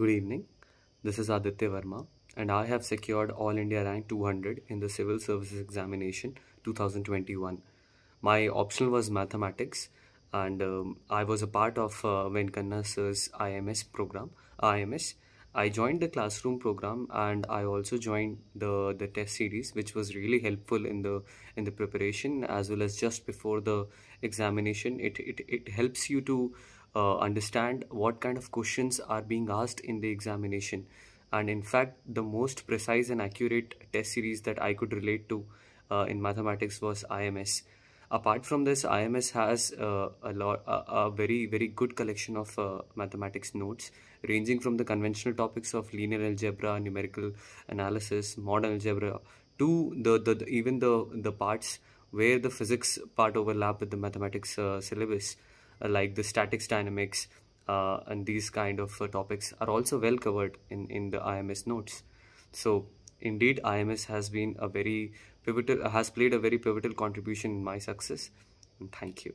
Good evening. This is Aditya Verma, and I have secured All India Rank 200 in the Civil Services Examination 2021. My optional was mathematics, and um, I was a part of uh, Venkanna sir's IMS program. IMS. I joined the classroom program, and I also joined the the test series, which was really helpful in the in the preparation as well as just before the examination. It it, it helps you to uh, understand what kind of questions are being asked in the examination. And in fact the most precise and accurate test series that i could relate to uh, in mathematics was ims apart from this ims has uh, a lot a, a, very very good collection of uh, mathematics notes ranging from the conventional topics of linear algebra numerical analysis modern algebra to the, the, the even the the parts where the physics part overlap with the mathematics uh, syllabus like the statics dynamics uh, and these kind of uh, topics are also well covered in, in the IMS notes. So indeed IMS has been a very pivotal, has played a very pivotal contribution in my success. And thank you.